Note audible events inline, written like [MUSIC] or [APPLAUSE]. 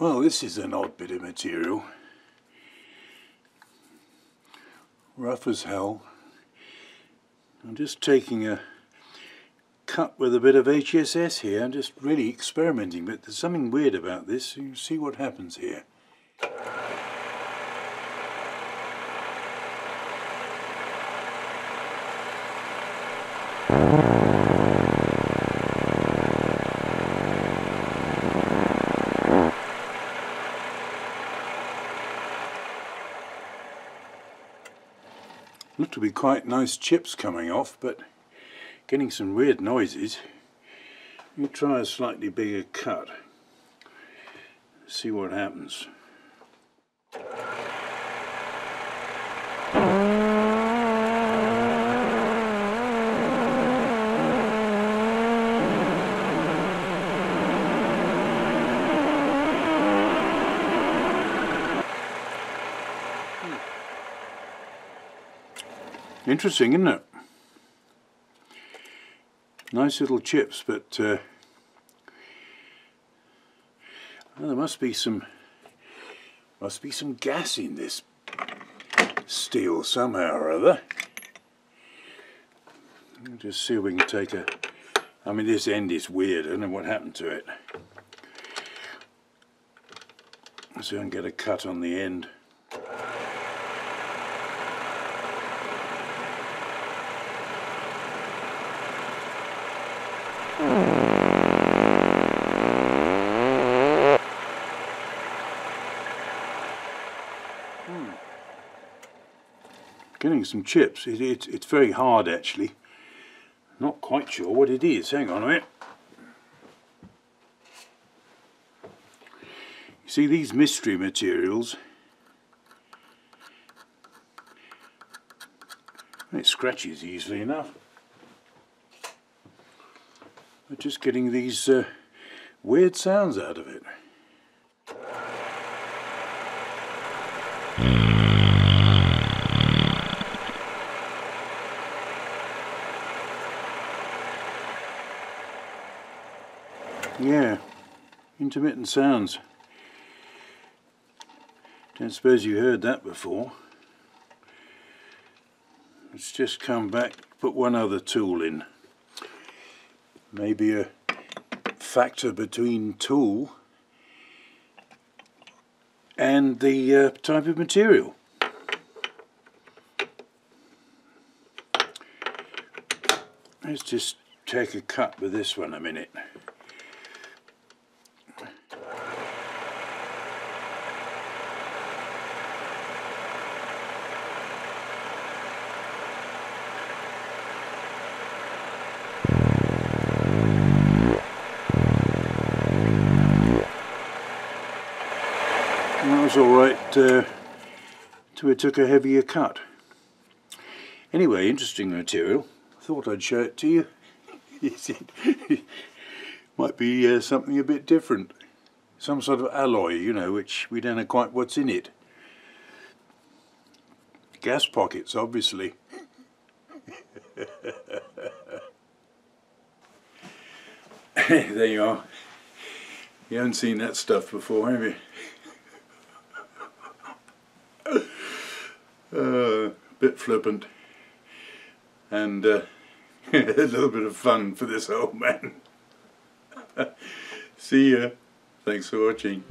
Well, this is an odd bit of material. Rough as hell. I'm just taking a cut with a bit of HSS here. I'm just really experimenting, but there's something weird about this. You see what happens here. Look to be quite nice chips coming off, but getting some weird noises. Me try a slightly bigger cut. See what happens. Interesting, isn't it? Nice little chips, but uh, well, there must be some must be some gas in this steel somehow or other. Just see if we can take a. I mean, this end is weird. I don't know what happened to it. So I can get a cut on the end. Hmm. Getting some chips. It, it, it's very hard actually. Not quite sure what it is. Hang on a minute. You see these mystery materials. It scratches easily enough. But just getting these uh, weird sounds out of it. Yeah, intermittent sounds. Don't suppose you heard that before. Let's just come back, put one other tool in. Maybe a factor between tool and the uh, type of material. Let's just take a cut with this one a minute. Alright uh, until it took a heavier cut. Anyway, interesting material. Thought I'd show it to you. [LAUGHS] [LAUGHS] Might be uh, something a bit different. Some sort of alloy, you know, which we don't know quite what's in it. Gas pockets, obviously. [LAUGHS] there you are. You haven't seen that stuff before, have you? Uh, bit flippant and uh, [LAUGHS] a little bit of fun for this old man. [LAUGHS] See ya. Thanks for watching.